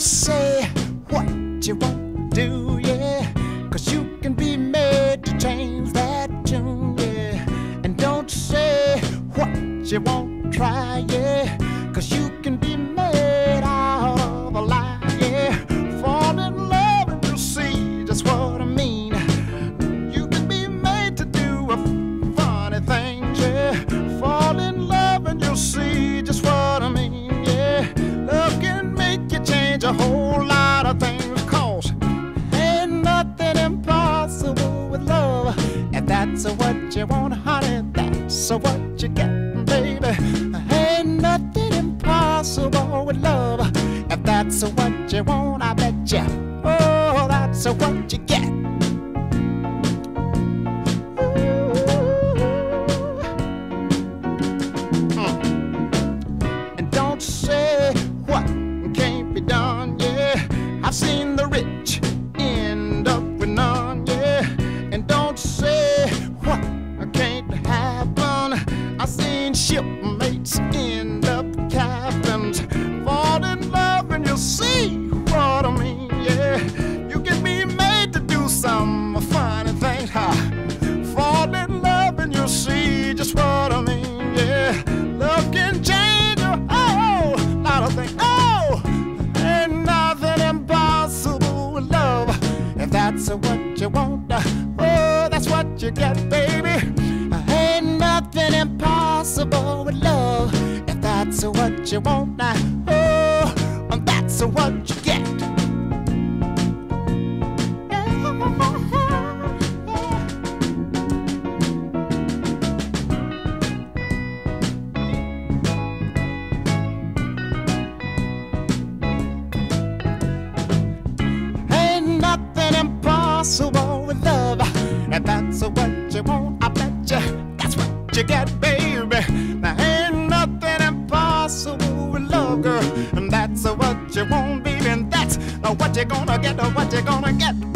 say what you won't do, yeah. Cause you can be made to change that tune, yeah. And don't say what you won't try, yeah. Cause you can be made that's what you want, honey, that's what you get, baby. Ain't nothing impossible with love. If that's what you want, I bet you. Oh, that's what you get. Hmm. And don't say what can't be done, yeah. I've seen shipmates end up captains. Fall in love and you'll see what I mean, yeah. You can be made to do some funny things, huh? Fall in love and you'll see just what I mean, yeah. Love can change a whole lot of things. Oh, ain't nothing impossible with love. If that's what you want, uh, oh, that's what you get, that's what you want, uh, oh, and that's what you get. Ain't nothing impossible with love. And that's what you want, I bet you. That's what you get, What you gonna get? What you gonna get?